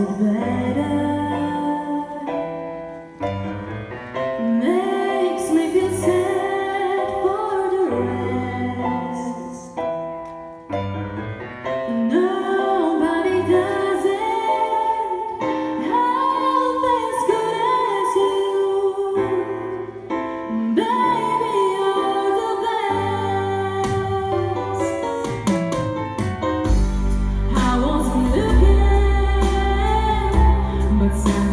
Amen. outside.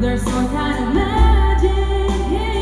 There's some kind of magic here.